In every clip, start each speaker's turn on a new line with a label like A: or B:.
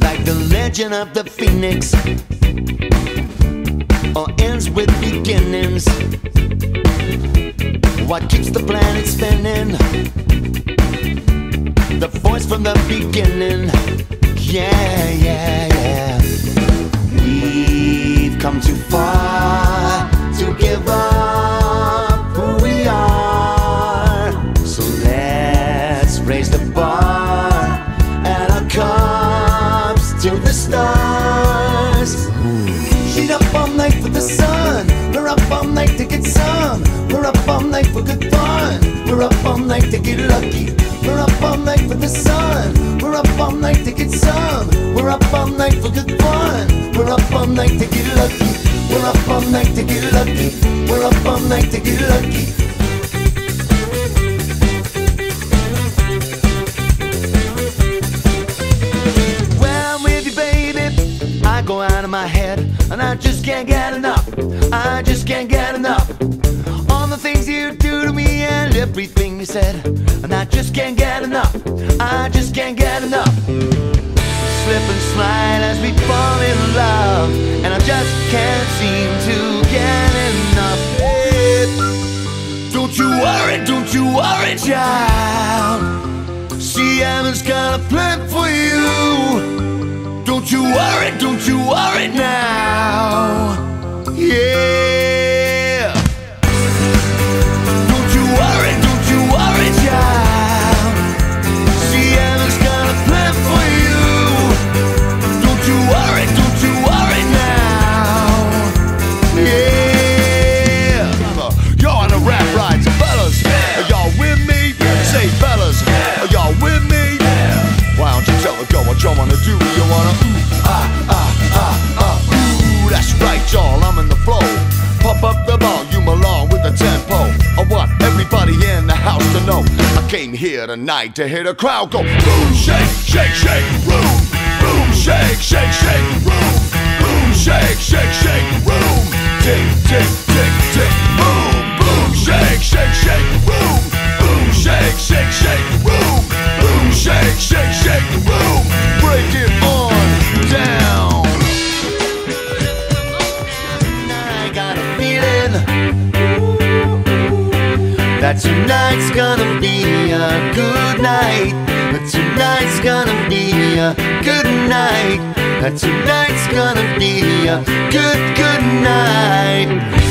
A: Like the legend of the phoenix, or ends with beginnings. What keeps the planet spinning? The voice from the beginning. Yeah, yeah, yeah. We've come too the sun. We're up all night to get some. We're up all night for good fun. We're up all night to get lucky. We're up all night for the sun. We're up all night to get some. We're up all night for good fun. We're up all night to get lucky. We're up all night to get lucky. We're up all night to get lucky. Of my head, and I just can't get enough. I just can't get enough. All the things you do to me and everything you said, and I just can't get enough. I just can't get enough. Slip and slide as we fall in love, and I just can't seem to get enough. Babe, Don't you worry, don't you worry, child. See, Heaven's got a plan for you. Don't you worry, don't you worry now. Yeah.
B: Ooh ah ah ah ah ooh. That's right, y'all. I'm in the flow. Pump up the volume along with the tempo. I want everybody in the house to know I came here tonight to hear the crowd go boom, shake, shake, shake, room, boom, shake, shake, shake, room, boom, shake, shake, shake, room, tick, tick,
A: tonight's gonna be a good night. Tonight's gonna be a good night. Tonight's gonna be a good, good night.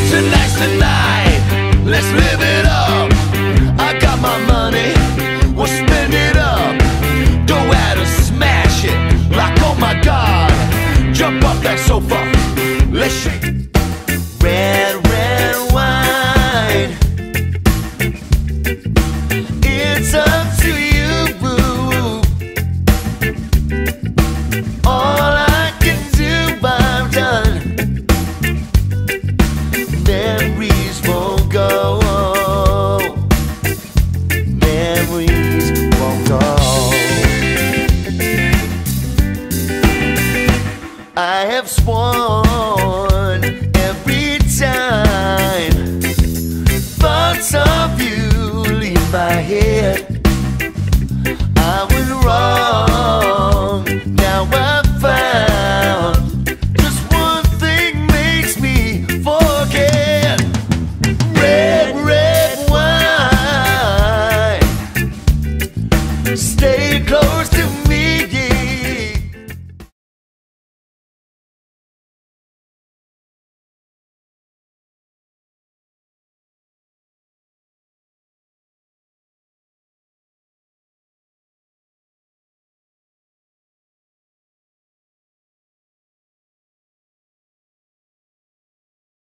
A: Tonight's the night. Let's live it I have sworn every time thoughts of you leave my head.